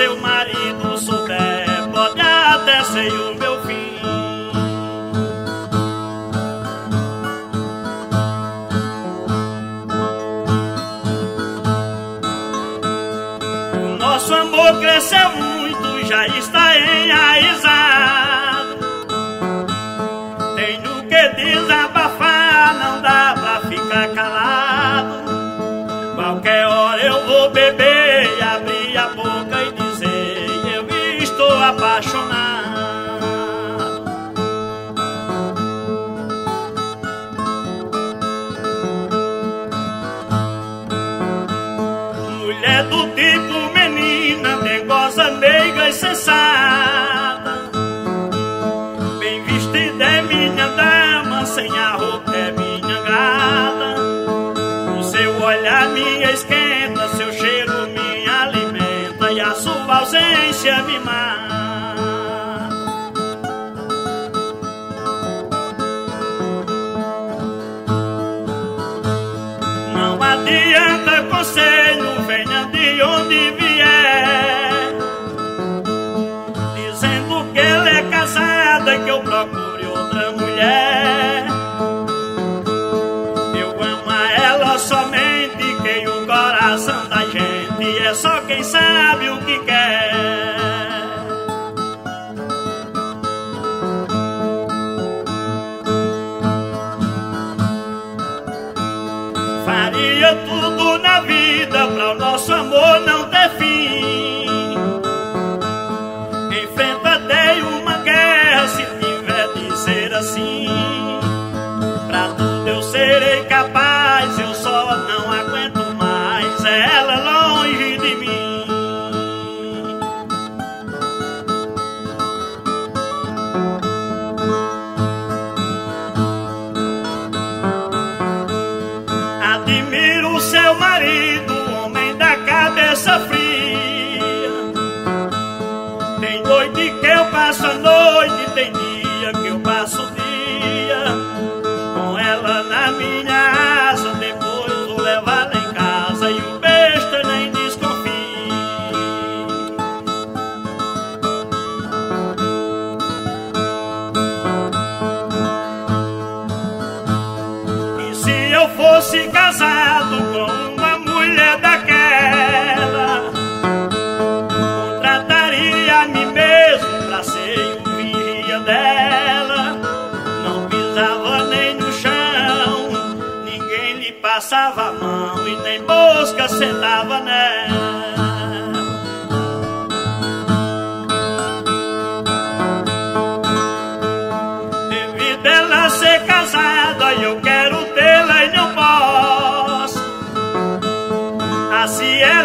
seu marido souber, pode até ser o meu fim. O nosso amor cresceu muito, já está enraizado. ausência me mata. só quem sabe o que quer. Faria tudo seu marido, homem da cabeça fria. Tem noite que eu passo a noite, tem dia que eu passo o dia. Com ela na minha asa, depois vou levar lá em casa e o besta nem desconfia. E se eu fosse casar? a mão e nem mosca sentava nela. Devido ela ser casada, eu quero tê-la e não posso. Assim é